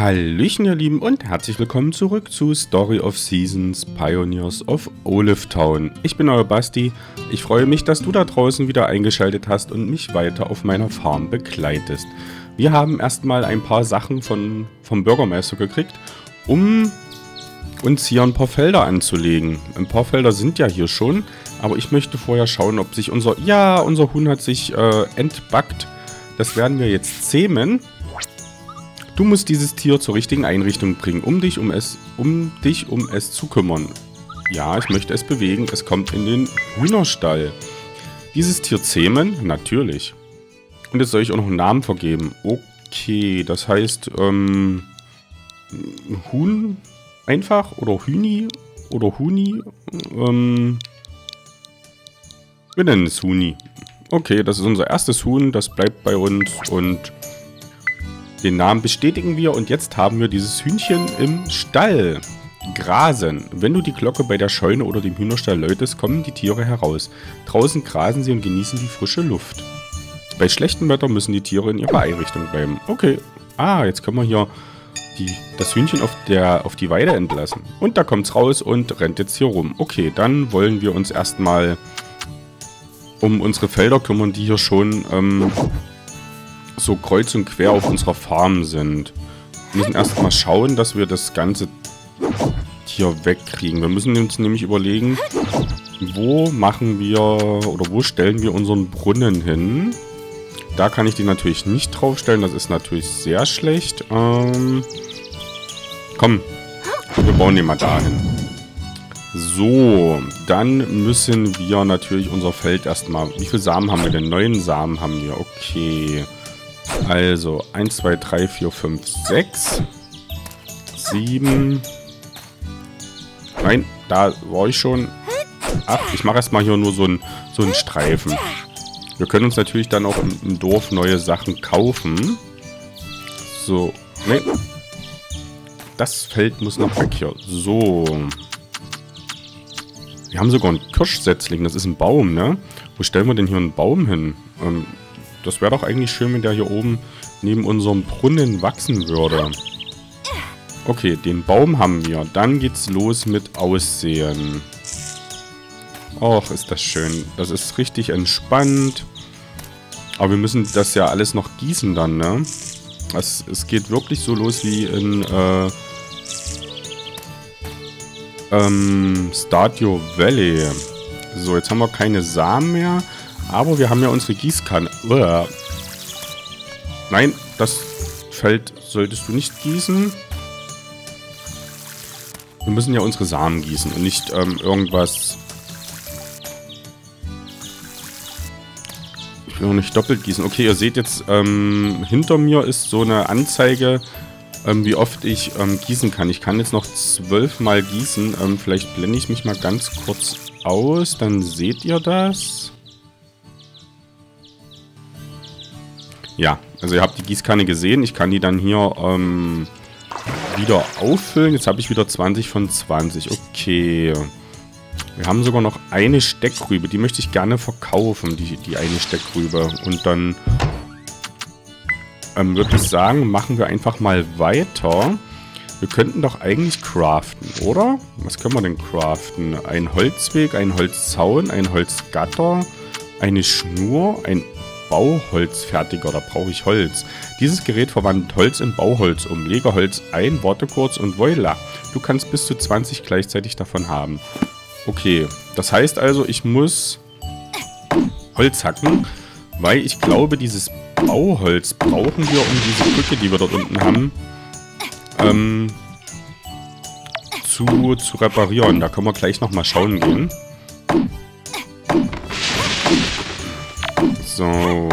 Hallöchen ihr Lieben und herzlich willkommen zurück zu Story of Seasons Pioneers of Olive Town. Ich bin euer Basti, ich freue mich, dass du da draußen wieder eingeschaltet hast und mich weiter auf meiner Farm begleitest. Wir haben erstmal ein paar Sachen von, vom Bürgermeister gekriegt, um uns hier ein paar Felder anzulegen. Ein paar Felder sind ja hier schon, aber ich möchte vorher schauen, ob sich unser... Ja, unser Huhn hat sich äh, entbackt. Das werden wir jetzt zähmen. Du musst dieses Tier zur richtigen Einrichtung bringen, um dich um es, um dich um es zu kümmern. Ja, ich möchte es bewegen. Es kommt in den Hühnerstall. Dieses Tier zähmen? Natürlich. Und jetzt soll ich auch noch einen Namen vergeben. Okay, das heißt, ähm, Huhn einfach oder Hühni oder Huni. Ähm, wir nennen es Huni. Okay, das ist unser erstes Huhn. Das bleibt bei uns und den Namen bestätigen wir und jetzt haben wir dieses Hühnchen im Stall. Grasen. Wenn du die Glocke bei der Scheune oder dem Hühnerstall läutest, kommen die Tiere heraus. Draußen grasen sie und genießen die frische Luft. Bei schlechtem Wetter müssen die Tiere in ihrer Einrichtung bleiben. Okay. Ah, jetzt können wir hier die, das Hühnchen auf, der, auf die Weide entlassen. Und da kommt es raus und rennt jetzt hier rum. Okay, dann wollen wir uns erstmal um unsere Felder kümmern, die hier schon ähm, so kreuz und quer auf unserer Farm sind. Wir müssen erstmal schauen, dass wir das ganze Tier wegkriegen. Wir müssen uns nämlich überlegen, wo machen wir oder wo stellen wir unseren Brunnen hin. Da kann ich die natürlich nicht draufstellen. Das ist natürlich sehr schlecht. Ähm, komm, wir bauen den mal dahin. So, dann müssen wir natürlich unser Feld erstmal... Wie viele Samen haben wir denn? Neun Samen haben wir. Okay. Also, 1, 2, 3, 4, 5, 6, 7. Nein, da war ich schon. 8. Ich mache erstmal hier nur so einen so Streifen. Wir können uns natürlich dann auch im, im Dorf neue Sachen kaufen. So. Nee. Das Feld muss noch weg hier. So. Wir haben sogar einen Kirschsetzling. Das ist ein Baum, ne? Wo stellen wir denn hier einen Baum hin? Ähm, das wäre doch eigentlich schön, wenn der hier oben neben unserem Brunnen wachsen würde. Okay, den Baum haben wir. Dann geht's los mit Aussehen. Och, ist das schön. Das ist richtig entspannt. Aber wir müssen das ja alles noch gießen dann, ne? Es, es geht wirklich so los wie in äh, ähm, Stadio Valley. So, jetzt haben wir keine Samen mehr. Aber wir haben ja unsere Gießkanne. Uah. Nein, das Feld solltest du nicht gießen. Wir müssen ja unsere Samen gießen und nicht ähm, irgendwas... Ich will auch nicht doppelt gießen. Okay, ihr seht jetzt, ähm, hinter mir ist so eine Anzeige, ähm, wie oft ich ähm, gießen kann. Ich kann jetzt noch zwölfmal gießen. Ähm, vielleicht blende ich mich mal ganz kurz aus, dann seht ihr das. Ja, also ihr habt die Gießkanne gesehen. Ich kann die dann hier ähm, wieder auffüllen. Jetzt habe ich wieder 20 von 20. Okay. Wir haben sogar noch eine Steckrübe. Die möchte ich gerne verkaufen, die, die eine Steckrübe. Und dann ähm, würde ich sagen, machen wir einfach mal weiter. Wir könnten doch eigentlich craften, oder? Was können wir denn craften? Ein Holzweg, ein Holzzaun, ein Holzgatter, eine Schnur, ein Bauholzfertiger, da brauche ich Holz. Dieses Gerät verwandelt Holz in Bauholz um. Lege Holz ein, warte kurz und voila. Du kannst bis zu 20 gleichzeitig davon haben. Okay, das heißt also, ich muss Holz hacken, weil ich glaube, dieses Bauholz brauchen wir, um diese Brücke, die wir dort unten haben, ähm, zu, zu reparieren. Da können wir gleich nochmal schauen gehen. So.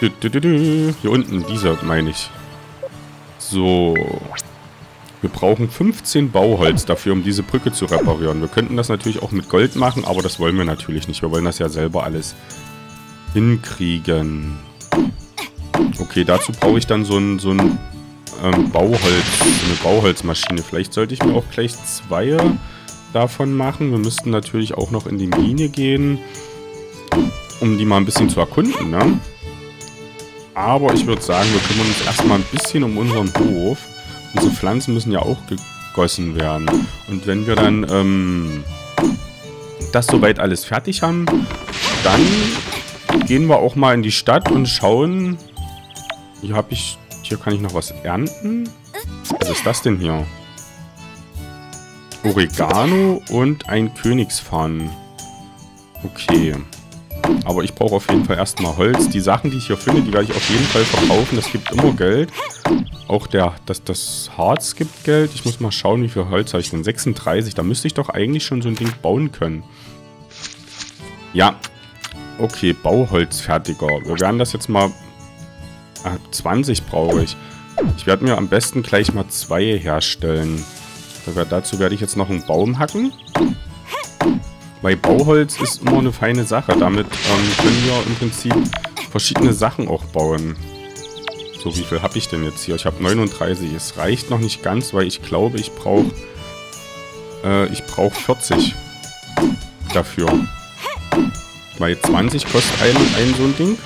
Hier unten, dieser meine ich. So. Wir brauchen 15 Bauholz dafür, um diese Brücke zu reparieren. Wir könnten das natürlich auch mit Gold machen, aber das wollen wir natürlich nicht. Wir wollen das ja selber alles hinkriegen. Okay, dazu brauche ich dann so ein, so ein ähm, Bauholz, so eine Bauholzmaschine. Vielleicht sollte ich mir auch gleich zwei davon machen. Wir müssten natürlich auch noch in die Mine gehen um die mal ein bisschen zu erkunden, ne? Aber ich würde sagen, wir kümmern uns erstmal ein bisschen um unseren Hof. Unsere Pflanzen müssen ja auch gegossen werden. Und wenn wir dann ähm, das soweit alles fertig haben, dann gehen wir auch mal in die Stadt und schauen. Hier habe ich, hier kann ich noch was ernten. Was ist das denn hier? Oregano und ein Königsfahren. Okay. Aber ich brauche auf jeden Fall erstmal Holz. Die Sachen, die ich hier finde, die werde ich auf jeden Fall verkaufen. Das gibt immer Geld. Auch der, das, das Harz gibt Geld. Ich muss mal schauen, wie viel Holz habe ich denn? 36. Da müsste ich doch eigentlich schon so ein Ding bauen können. Ja. Okay, Bauholzfertiger. Wir werden das jetzt mal... Ah, 20 brauche ich. Ich werde mir am besten gleich mal zwei herstellen. Dazu werde ich jetzt noch einen Baum hacken. Weil Bauholz ist immer eine feine Sache. Damit ähm, können wir im Prinzip verschiedene Sachen auch bauen. So, wie viel habe ich denn jetzt hier? Ich habe 39. Es reicht noch nicht ganz, weil ich glaube, ich brauche äh, ich brauche 40 dafür. Weil 20 kostet ein, ein so ein Ding.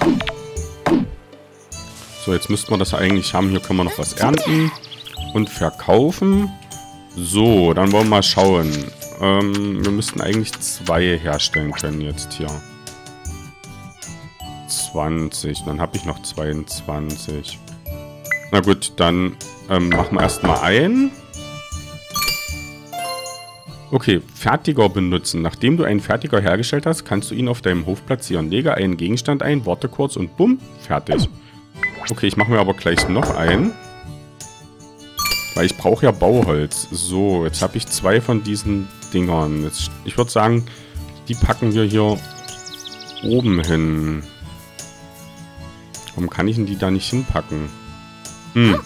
So, jetzt müssten wir das eigentlich haben. Hier können wir noch was ernten und verkaufen. So, dann wollen wir mal schauen. Ähm, wir müssten eigentlich zwei herstellen können jetzt hier. 20. Dann habe ich noch 22. Na gut, dann ähm, machen wir erstmal ein. Okay, Fertiger benutzen. Nachdem du einen Fertiger hergestellt hast, kannst du ihn auf deinem Hof platzieren. Lege einen Gegenstand ein, warte kurz und bumm, fertig. Okay, ich mache mir aber gleich noch einen. Weil ich brauche ja Bauholz. So, jetzt habe ich zwei von diesen Dingern. Jetzt, ich würde sagen, die packen wir hier oben hin. Warum kann ich denn die da nicht hinpacken? Hm.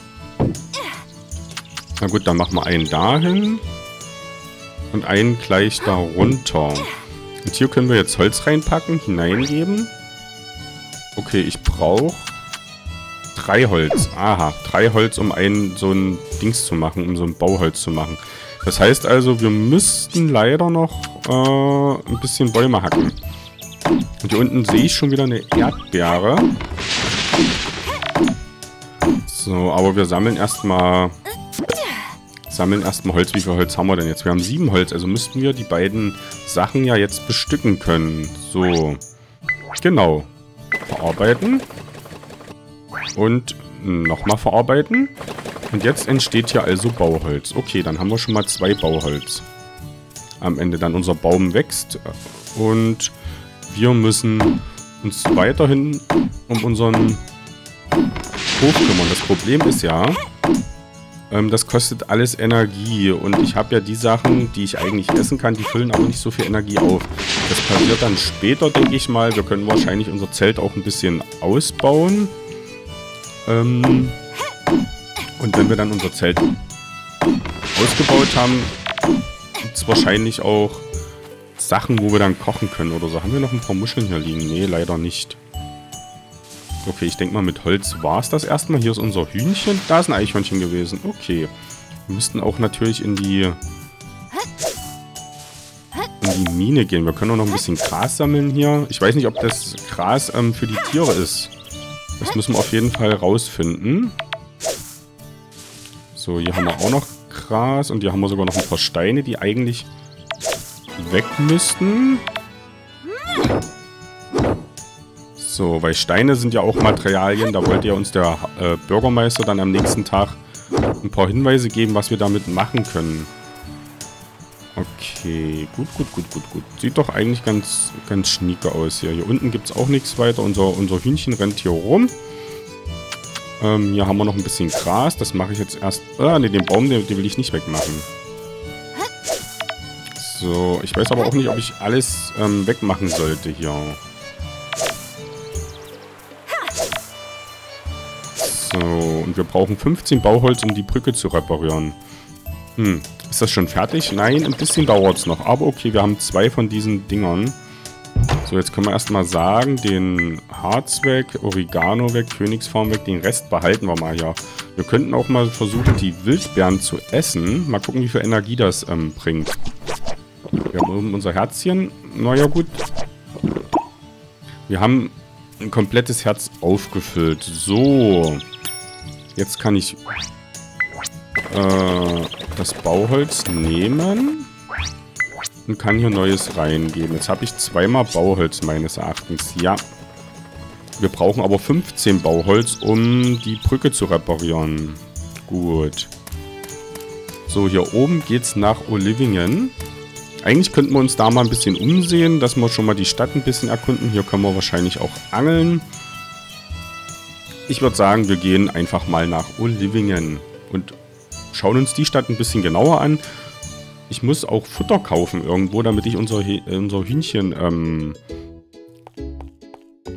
Na gut, dann machen wir einen dahin. Und einen gleich da runter. Und hier können wir jetzt Holz reinpacken, hineingeben. Okay, ich brauche drei Holz. Aha, drei Holz, um einen so ein Dings zu machen, um so ein Bauholz zu machen. Das heißt also, wir müssten leider noch äh, ein bisschen Bäume hacken. Und hier unten sehe ich schon wieder eine Erdbeere. So, aber wir sammeln erstmal sammeln erstmal Holz. Wie viel Holz haben wir denn jetzt? Wir haben sieben Holz, also müssten wir die beiden Sachen ja jetzt bestücken können. So. Genau. Verarbeiten. Und nochmal verarbeiten. Und jetzt entsteht hier also Bauholz. Okay, dann haben wir schon mal zwei Bauholz. Am Ende dann unser Baum wächst. Und wir müssen uns weiterhin um unseren Hof kümmern. Das Problem ist ja, ähm, das kostet alles Energie. Und ich habe ja die Sachen, die ich eigentlich essen kann, die füllen aber nicht so viel Energie auf. Das passiert dann später, denke ich mal. Wir können wahrscheinlich unser Zelt auch ein bisschen ausbauen. Ähm, und wenn wir dann unser Zelt ausgebaut haben, gibt es wahrscheinlich auch Sachen, wo wir dann kochen können oder so. Haben wir noch ein paar Muscheln hier liegen? Nee, leider nicht. Okay, ich denke mal, mit Holz war es das erstmal. Hier ist unser Hühnchen. Da ist ein Eichhörnchen gewesen. Okay. Wir müssten auch natürlich in die, in die Mine gehen. Wir können auch noch ein bisschen Gras sammeln hier. Ich weiß nicht, ob das Gras ähm, für die Tiere ist. Das müssen wir auf jeden Fall rausfinden. So, hier haben wir auch noch Gras. Und hier haben wir sogar noch ein paar Steine, die eigentlich weg müssten. So, weil Steine sind ja auch Materialien. Da wollte ja uns der äh, Bürgermeister dann am nächsten Tag ein paar Hinweise geben, was wir damit machen können. Okay, gut, gut, gut, gut, gut. Sieht doch eigentlich ganz, ganz schnieke aus hier. Hier unten gibt es auch nichts weiter. Unser, unser Hühnchen rennt hier rum. Ähm, hier haben wir noch ein bisschen Gras. Das mache ich jetzt erst... Ah, ne, den Baum, den, den will ich nicht wegmachen. So, ich weiß aber auch nicht, ob ich alles ähm, wegmachen sollte hier. So, und wir brauchen 15 Bauholz, um die Brücke zu reparieren. Hm, ist das schon fertig? Nein, ein bisschen dauert es noch. Aber okay, wir haben zwei von diesen Dingern. So, jetzt können wir erstmal sagen, den Harz weg, Oregano weg, Königsfarm weg, den Rest behalten wir mal hier. Wir könnten auch mal versuchen, die Wildbeeren zu essen. Mal gucken, wie viel Energie das ähm, bringt. Wir haben oben unser Herzchen. Naja, gut. Wir haben ein komplettes Herz aufgefüllt. So. Jetzt kann ich äh, das Bauholz nehmen und kann hier Neues reingeben. Jetzt habe ich zweimal Bauholz meines Erachtens. Ja. Wir brauchen aber 15 Bauholz, um die Brücke zu reparieren. Gut. So, hier oben geht's nach Olivingen. Eigentlich könnten wir uns da mal ein bisschen umsehen, dass wir schon mal die Stadt ein bisschen erkunden. Hier können wir wahrscheinlich auch angeln. Ich würde sagen, wir gehen einfach mal nach Olivingen und schauen uns die Stadt ein bisschen genauer an. Ich muss auch Futter kaufen irgendwo, damit ich unser, unser Hühnchen ähm,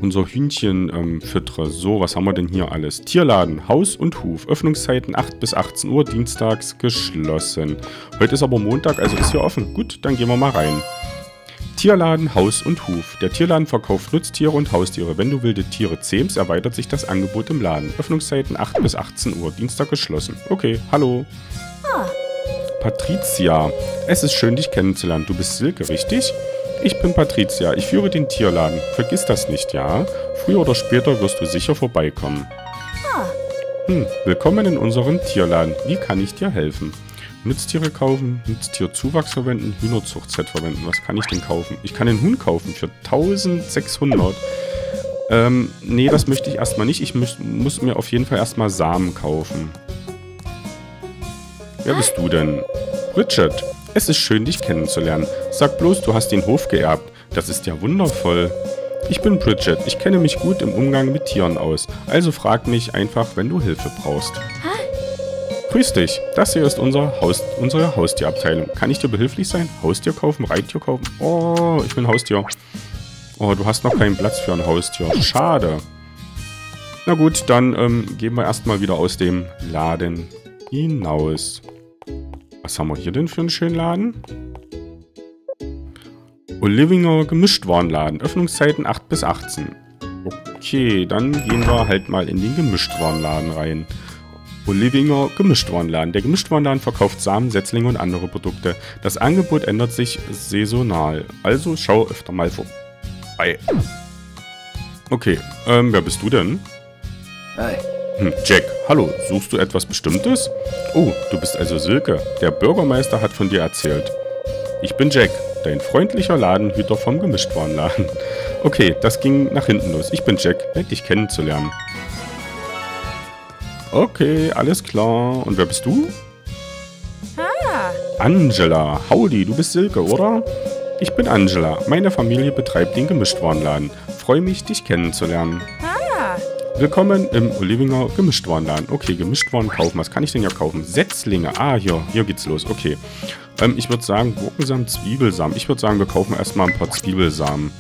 unser Hühnchen ähm, füttere. So, was haben wir denn hier alles? Tierladen, Haus und Huf. Öffnungszeiten 8 bis 18 Uhr, dienstags geschlossen. Heute ist aber Montag, also ist hier offen. Gut, dann gehen wir mal rein. Tierladen, Haus und Huf. Der Tierladen verkauft Nutztiere und Haustiere. Wenn du wilde Tiere zähmst, erweitert sich das Angebot im Laden. Öffnungszeiten 8 bis 18 Uhr, Dienstag geschlossen. Okay, hallo. Ah. Patricia, es ist schön, dich kennenzulernen. Du bist Silke, richtig? Ich bin Patricia, ich führe den Tierladen. Vergiss das nicht, ja? Früher oder später wirst du sicher vorbeikommen. Ah. Hm, willkommen in unserem Tierladen. Wie kann ich dir helfen? Nutztiere kaufen, Nutztierzuwachs verwenden, Hühnerzuchtset verwenden. Was kann ich denn kaufen? Ich kann einen Huhn kaufen für 1600. Ähm, nee, das möchte ich erstmal nicht. Ich muss, muss mir auf jeden Fall erstmal Samen kaufen. Wer bist du denn? Richard. Es ist schön, dich kennenzulernen. Sag bloß, du hast den Hof geerbt. Das ist ja wundervoll. Ich bin Bridget. Ich kenne mich gut im Umgang mit Tieren aus. Also frag mich einfach, wenn du Hilfe brauchst. Grüß dich. Das hier ist unser Haus, unsere Haustierabteilung. Kann ich dir behilflich sein? Haustier kaufen? Reittier kaufen? Oh, ich bin Haustier. Oh, du hast noch keinen Platz für ein Haustier. Schade. Na gut, dann ähm, gehen wir erstmal wieder aus dem Laden hinaus. Was haben wir hier denn für einen schönen Laden? Olivinger Gemischtwarenladen. Öffnungszeiten 8 bis 18. Okay, dann gehen wir halt mal in den Gemischtwarenladen rein. Olivinger Gemischtwarenladen. Der Gemischtwarenladen verkauft Samen, Setzlinge und andere Produkte. Das Angebot ändert sich saisonal. Also schau öfter mal vorbei. Okay, ähm, wer bist du denn? Hi. Hm, Jack, hallo, suchst du etwas Bestimmtes? Oh, du bist also Silke. Der Bürgermeister hat von dir erzählt. Ich bin Jack, dein freundlicher Ladenhüter vom Gemischtwarenladen. Okay, das ging nach hinten los. Ich bin Jack, nett dich kennenzulernen. Okay, alles klar. Und wer bist du? Ah. Angela. Howdy, du bist Silke, oder? Ich bin Angela. Meine Familie betreibt den Gemischtwarenladen. Freue mich, dich kennenzulernen. Willkommen im Olivinger Gemischtwarenladen. Okay, Gemischtwaren kaufen. Was kann ich denn hier kaufen? Setzlinge. Ah, hier. Hier geht's los. Okay. Ähm, ich würde sagen, Gurkensamen, Zwiebelsamen. Ich würde sagen, wir kaufen erstmal ein paar Zwiebelsamen.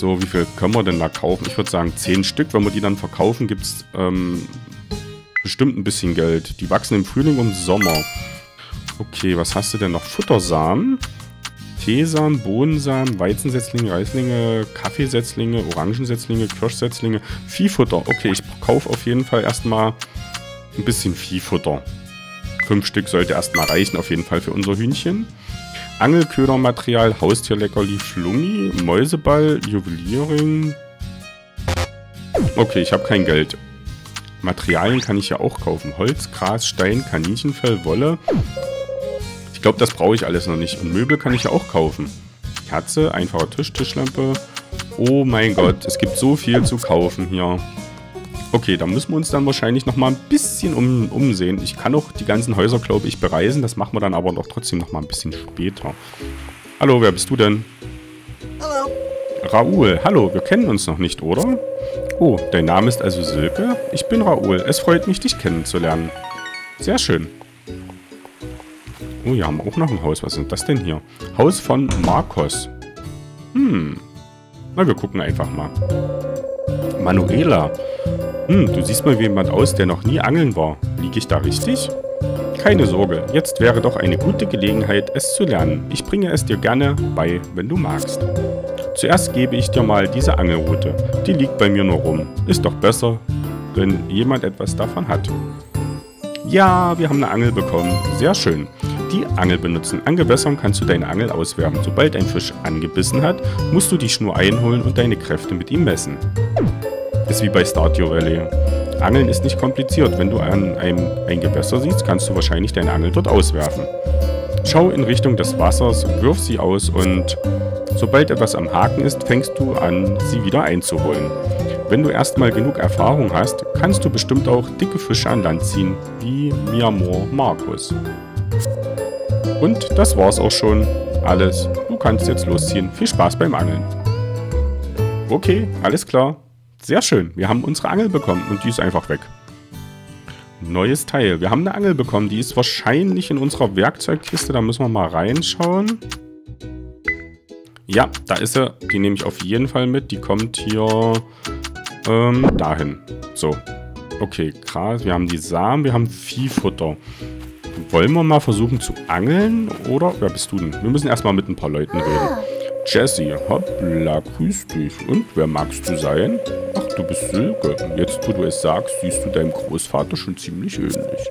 So, wie viel können wir denn da kaufen? Ich würde sagen, 10 Stück. Wenn wir die dann verkaufen, gibt es ähm, bestimmt ein bisschen Geld. Die wachsen im Frühling und Sommer. Okay, was hast du denn noch? Futtersamen. Teesamen, Bohnensamen, Weizensetzlinge, Reislinge, Kaffeesetzlinge, Orangensetzlinge, Kirschsetzlinge, Viehfutter. Okay, ich kaufe auf jeden Fall erstmal ein bisschen Viehfutter. Fünf Stück sollte erstmal reichen, auf jeden Fall für unser Hühnchen. Angelködermaterial, Haustierleckerli, Flummi, Mäuseball, Juweliering. Okay, ich habe kein Geld. Materialien kann ich ja auch kaufen. Holz, Gras, Stein, Kaninchenfell, Wolle. Ich glaube, das brauche ich alles noch nicht. Und Möbel kann ich ja auch kaufen. Katze, einfacher Tisch, Tischlampe. Oh mein Gott, es gibt so viel zu kaufen hier. Okay, da müssen wir uns dann wahrscheinlich noch mal ein bisschen um, umsehen. Ich kann auch die ganzen Häuser, glaube ich, bereisen. Das machen wir dann aber doch trotzdem noch mal ein bisschen später. Hallo, wer bist du denn? Hallo. Raoul, hallo, wir kennen uns noch nicht, oder? Oh, dein Name ist also Silke? Ich bin Raoul. Es freut mich, dich kennenzulernen. Sehr schön. Oh, hier haben wir auch noch ein Haus. Was ist das denn hier? Haus von Marcos. Hm. Na, wir gucken einfach mal. Manuela. Hm, du siehst mal wie jemand aus, der noch nie angeln war. Liege ich da richtig? Keine Sorge, jetzt wäre doch eine gute Gelegenheit, es zu lernen. Ich bringe es dir gerne bei, wenn du magst. Zuerst gebe ich dir mal diese Angelroute. Die liegt bei mir nur rum. Ist doch besser, wenn jemand etwas davon hat. Ja, wir haben eine Angel bekommen. Sehr schön. Die Angel benutzen. An Gewässern kannst du deine Angel auswerfen. Sobald ein Fisch angebissen hat, musst du die Schnur einholen und deine Kräfte mit ihm messen. Ist wie bei Stardew Valley. Angeln ist nicht kompliziert. Wenn du an einem ein Gewässer siehst, kannst du wahrscheinlich deine Angel dort auswerfen. Schau in Richtung des Wassers, wirf sie aus und sobald etwas am Haken ist, fängst du an, sie wieder einzuholen. Wenn du erstmal genug Erfahrung hast, kannst du bestimmt auch dicke Fische an Land ziehen, wie Miamor Markus. Und das war's auch schon. Alles. Du kannst jetzt losziehen. Viel Spaß beim Angeln. Okay, alles klar. Sehr schön. Wir haben unsere Angel bekommen und die ist einfach weg. Neues Teil. Wir haben eine Angel bekommen. Die ist wahrscheinlich in unserer Werkzeugkiste. Da müssen wir mal reinschauen. Ja, da ist sie. Die nehme ich auf jeden Fall mit. Die kommt hier ähm, dahin. So. Okay, krass. Wir haben die Samen. Wir haben Viehfutter. Wollen wir mal versuchen zu angeln? Oder wer bist du denn? Wir müssen erstmal mit ein paar Leuten reden. Jesse, hoppla, grüß dich. Und wer magst du sein? Ach, du bist Silke. Und jetzt, wo du es sagst, siehst du deinem Großvater schon ziemlich ähnlich.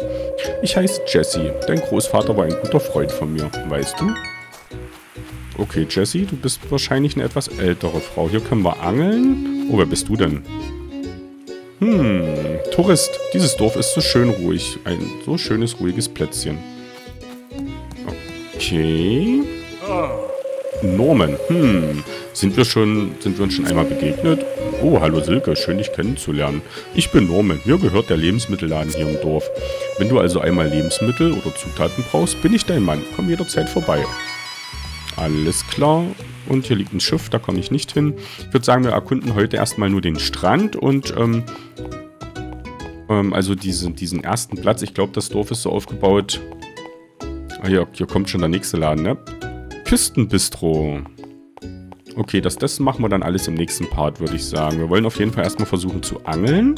Ich heiße Jesse. Dein Großvater war ein guter Freund von mir. Weißt du? Okay, Jesse, du bist wahrscheinlich eine etwas ältere Frau. Hier können wir angeln. Oh, wer bist du denn? Hm, Tourist. Dieses Dorf ist so schön ruhig. Ein so schönes, ruhiges Plätzchen. Okay. Norman. Hm, sind wir schon, sind wir uns schon einmal begegnet? Oh, hallo Silke, schön dich kennenzulernen. Ich bin Norman, mir gehört der Lebensmittelladen hier im Dorf. Wenn du also einmal Lebensmittel oder Zutaten brauchst, bin ich dein Mann. Komm jederzeit vorbei. Alles klar. Und hier liegt ein Schiff, da komme ich nicht hin. Ich würde sagen, wir erkunden heute erstmal nur den Strand und, ähm, ähm, also diese, diesen ersten Platz. Ich glaube, das Dorf ist so aufgebaut. Ah, hier, hier kommt schon der nächste Laden, ne? Küstenbistro. Okay, das, das machen wir dann alles im nächsten Part, würde ich sagen. Wir wollen auf jeden Fall erstmal versuchen zu angeln.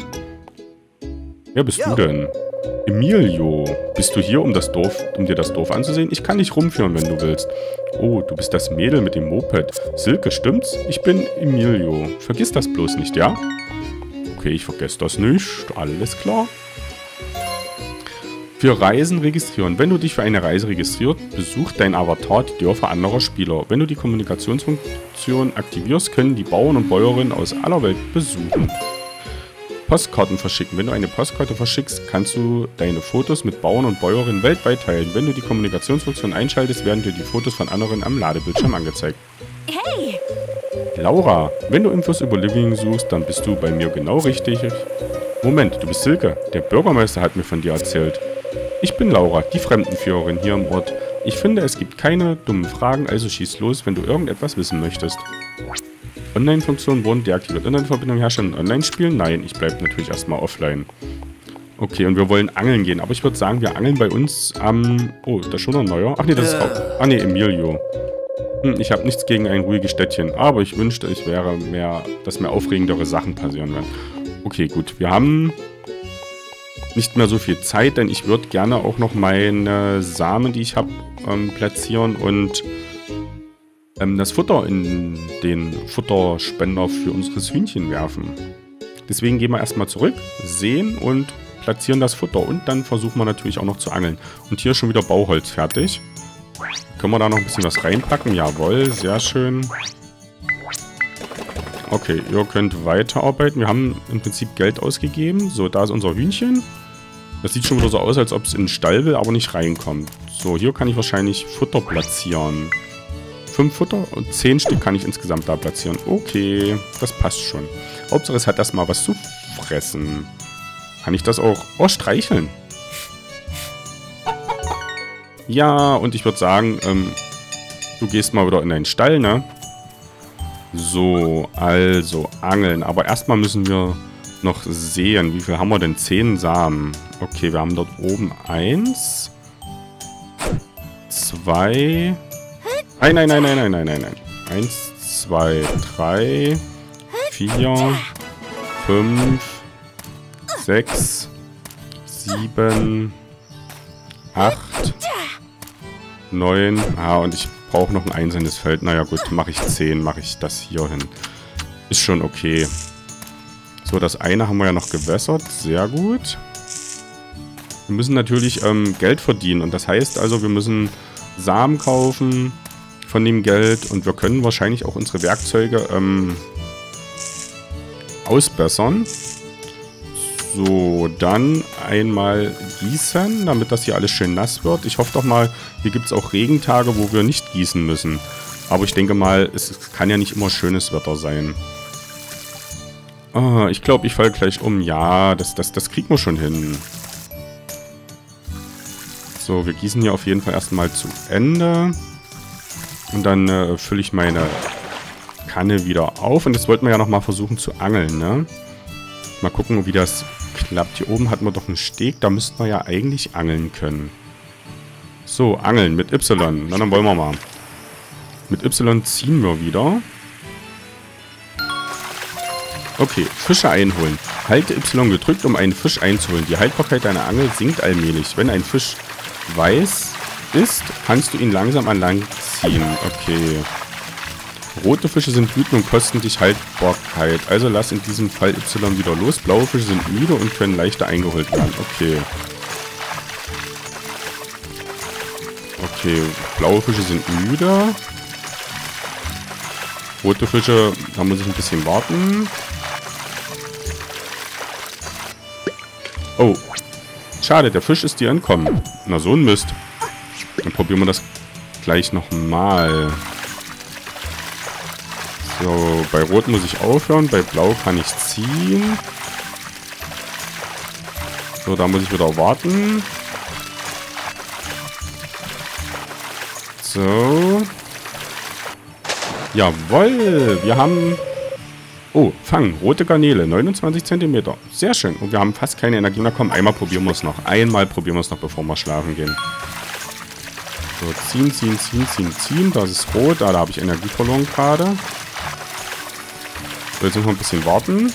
Wer bist du denn? Emilio, bist du hier, um das Dorf, um dir das Dorf anzusehen? Ich kann dich rumführen, wenn du willst. Oh, du bist das Mädel mit dem Moped. Silke, stimmt's? Ich bin Emilio. Vergiss das bloß nicht, ja? Okay, ich vergesse das nicht. Alles klar. Für Reisen registrieren. Wenn du dich für eine Reise registrierst, besucht dein Avatar die Dörfer anderer Spieler. Wenn du die Kommunikationsfunktion aktivierst, können die Bauern und Bäuerinnen aus aller Welt besuchen. Postkarten verschicken. Wenn du eine Postkarte verschickst, kannst du deine Fotos mit Bauern und Bäuerinnen weltweit teilen. Wenn du die Kommunikationsfunktion einschaltest, werden dir die Fotos von anderen am Ladebildschirm angezeigt. Laura, wenn du Infos über Living suchst, dann bist du bei mir genau richtig. Moment, du bist Silke. Der Bürgermeister hat mir von dir erzählt. Ich bin Laura, die Fremdenführerin hier im Ort. Ich finde, es gibt keine dummen Fragen, also schieß los, wenn du irgendetwas wissen möchtest. Online-Funktionen wurden deaktiviert. Online-Verbindung herstellen online spielen? Nein, ich bleibe natürlich erstmal offline. Okay, und wir wollen angeln gehen. Aber ich würde sagen, wir angeln bei uns am... oh, ist das schon ein neuer? Ach nee, das ist... Auch, ah nee, Emilio. Hm, ich habe nichts gegen ein ruhiges Städtchen. Aber ich wünschte, ich wäre mehr... dass mehr aufregendere Sachen passieren werden. Okay, gut. Wir haben nicht mehr so viel Zeit, denn ich würde gerne auch noch meine Samen, die ich habe, ähm, platzieren und ähm, das Futter in den Futterspender für unseres Hühnchen werfen. Deswegen gehen wir erstmal zurück, sehen und platzieren das Futter. Und dann versuchen wir natürlich auch noch zu angeln. Und hier ist schon wieder Bauholz fertig. Können wir da noch ein bisschen was reinpacken? Jawohl, sehr schön. Okay, ihr könnt weiterarbeiten. Wir haben im Prinzip Geld ausgegeben. So, da ist unser Hühnchen. Das sieht schon wieder so aus, als ob es in den Stall will, aber nicht reinkommt. So, hier kann ich wahrscheinlich Futter platzieren. Fünf Futter und zehn Stück kann ich insgesamt da platzieren. Okay, das passt schon. Hauptsache es hat erstmal was zu fressen. Kann ich das auch... Oh, streicheln. Ja, und ich würde sagen, ähm, du gehst mal wieder in deinen Stall, ne? So, also, angeln. Aber erstmal müssen wir noch sehen, wie viel haben wir denn? Zehn Samen. Okay, wir haben dort oben eins. Zwei... Nein, nein, nein, nein, nein, nein, nein, nein. Eins, zwei, drei, vier, fünf, sechs, sieben, acht, neun. Ah, und ich brauche noch ein einzelnes Feld. Naja, gut, mache ich zehn, mache ich das hier hin. Ist schon okay. So, das eine haben wir ja noch gewässert. Sehr gut. Wir müssen natürlich ähm, Geld verdienen. Und das heißt also, wir müssen Samen kaufen von dem Geld. Und wir können wahrscheinlich auch unsere Werkzeuge ähm, ausbessern. So, dann einmal gießen, damit das hier alles schön nass wird. Ich hoffe doch mal, hier gibt es auch Regentage, wo wir nicht gießen müssen. Aber ich denke mal, es kann ja nicht immer schönes Wetter sein. Oh, ich glaube, ich falle gleich um. Ja, das, das, das kriegen wir schon hin. So, wir gießen hier auf jeden Fall erstmal zu Ende. Und dann äh, fülle ich meine Kanne wieder auf. Und jetzt wollten wir ja nochmal versuchen zu angeln, ne? Mal gucken, wie das klappt. Hier oben hatten wir doch einen Steg. Da müssten wir ja eigentlich angeln können. So, angeln mit Y. Na, dann wollen wir mal. Mit Y ziehen wir wieder. Okay, Fische einholen. Halte Y gedrückt, um einen Fisch einzuholen. Die Haltbarkeit deiner Angel sinkt allmählich. Wenn ein Fisch weiß ist, kannst du ihn langsam an Land ziehen. Okay. Rote Fische sind wütend und kosten dich Haltbarkeit. Also lass in diesem Fall Y wieder los. Blaue Fische sind müde und können leichter eingeholt werden. Okay. Okay, blaue Fische sind müde. Rote Fische, da muss ich ein bisschen warten. Oh. Schade, der Fisch ist dir entkommen. Na, so ein Mist. Dann probieren wir das gleich nochmal. So, bei Rot muss ich aufhören. Bei Blau kann ich ziehen. So, da muss ich wieder warten. So. Jawoll, wir haben Oh, Fang. Rote Garnele. 29 cm. Sehr schön. Und wir haben fast keine Energie mehr. Komm, einmal probieren wir es noch. Einmal probieren wir es noch, bevor wir schlafen gehen. So, ziehen, ziehen, ziehen, ziehen, ziehen. Das ist rot. Ah, da habe ich Energie verloren gerade. So, jetzt müssen wir ein bisschen warten.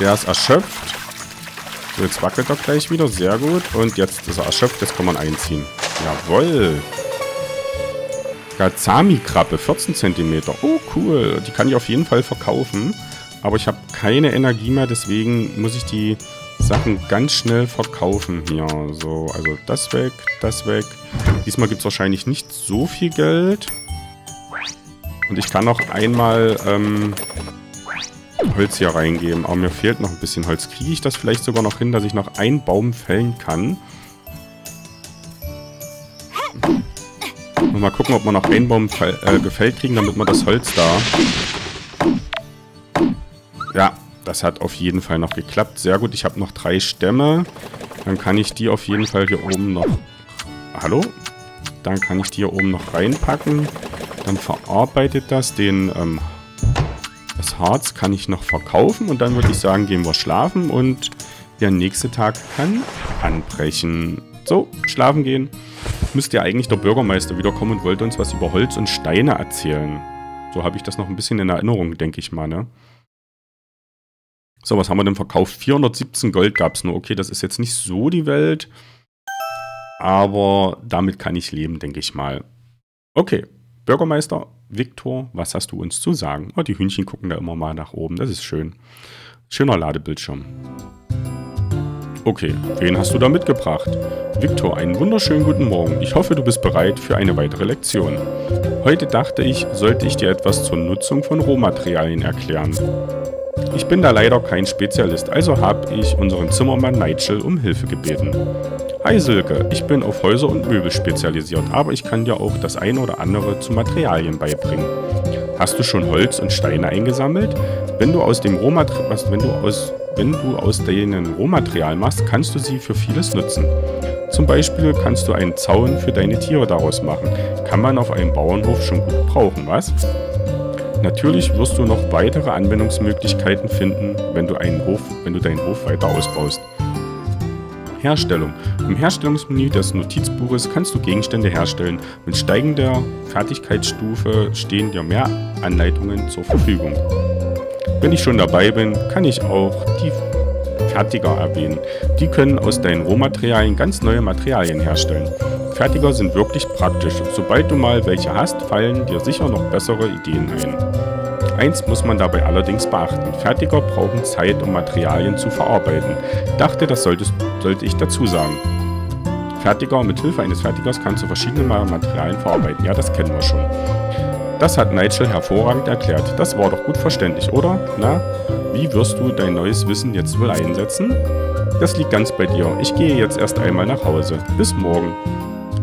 Der ist erschöpft. So, jetzt wackelt er gleich wieder. Sehr gut. Und jetzt ist er erschöpft. Jetzt kann man einziehen. Jawoll. Gazami-Krabbe, 14 cm. Oh, cool. Die kann ich auf jeden Fall verkaufen. Aber ich habe keine Energie mehr, deswegen muss ich die Sachen ganz schnell verkaufen hier. So, also das weg, das weg. Diesmal gibt es wahrscheinlich nicht so viel Geld. Und ich kann noch einmal ähm, Holz hier reingeben. Aber mir fehlt noch ein bisschen Holz. Kriege ich das vielleicht sogar noch hin, dass ich noch einen Baum fällen kann? Mal gucken, ob wir noch einen Baum äh, gefällt kriegen, damit wir das Holz da... Ja, das hat auf jeden Fall noch geklappt. Sehr gut, ich habe noch drei Stämme. Dann kann ich die auf jeden Fall hier oben noch... Hallo? Dann kann ich die hier oben noch reinpacken. Dann verarbeitet das. Den, ähm, das Harz kann ich noch verkaufen. Und dann würde ich sagen, gehen wir schlafen. Und der nächste Tag kann anbrechen. So, schlafen gehen müsste ja eigentlich der Bürgermeister wiederkommen und wollte uns was über Holz und Steine erzählen. So habe ich das noch ein bisschen in Erinnerung, denke ich mal, ne? So, was haben wir denn verkauft? 417 Gold gab es nur. Okay, das ist jetzt nicht so die Welt. Aber damit kann ich leben, denke ich mal. Okay, Bürgermeister Viktor, was hast du uns zu sagen? Oh, die Hühnchen gucken da immer mal nach oben. Das ist schön. Schöner Ladebildschirm. Okay, wen hast du da mitgebracht? Viktor, einen wunderschönen guten Morgen. Ich hoffe, du bist bereit für eine weitere Lektion. Heute dachte ich, sollte ich dir etwas zur Nutzung von Rohmaterialien erklären. Ich bin da leider kein Spezialist, also habe ich unseren Zimmermann Nigel um Hilfe gebeten. Hi Silke, ich bin auf Häuser und Möbel spezialisiert, aber ich kann dir auch das eine oder andere zu Materialien beibringen. Hast du schon Holz und Steine eingesammelt? Wenn du aus dem Rohmaterial, wenn du aus wenn du aus denen Rohmaterial machst, kannst du sie für vieles nutzen. Zum Beispiel kannst du einen Zaun für deine Tiere daraus machen. Kann man auf einem Bauernhof schon gut brauchen, was? Natürlich wirst du noch weitere Anwendungsmöglichkeiten finden, wenn du, einen Hof, wenn du deinen Hof weiter ausbaust. Herstellung. Im Herstellungsmenü des Notizbuches kannst du Gegenstände herstellen. Mit steigender Fertigkeitsstufe stehen dir mehr Anleitungen zur Verfügung. Wenn ich schon dabei bin, kann ich auch die Fertiger erwähnen. Die können aus deinen Rohmaterialien ganz neue Materialien herstellen. Fertiger sind wirklich praktisch. Sobald du mal welche hast, fallen dir sicher noch bessere Ideen ein. Eins muss man dabei allerdings beachten. Fertiger brauchen Zeit, um Materialien zu verarbeiten. Dachte, das solltest, sollte ich dazu sagen. Fertiger mit Hilfe eines Fertigers kannst du verschiedene Materialien verarbeiten. Ja, das kennen wir schon. Das hat Nigel hervorragend erklärt. Das war doch gut verständlich, oder? Na, wie wirst du dein neues Wissen jetzt wohl einsetzen? Das liegt ganz bei dir. Ich gehe jetzt erst einmal nach Hause. Bis morgen.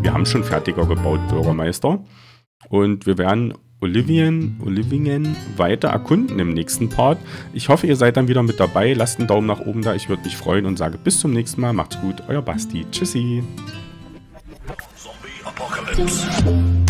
Wir haben schon fertiger gebaut, Bürgermeister. Und wir werden Olivien, Olivingen weiter erkunden im nächsten Part. Ich hoffe, ihr seid dann wieder mit dabei. Lasst einen Daumen nach oben da. Ich würde mich freuen und sage bis zum nächsten Mal. Macht's gut. Euer Basti. Tschüssi. Zombie Apocalypse.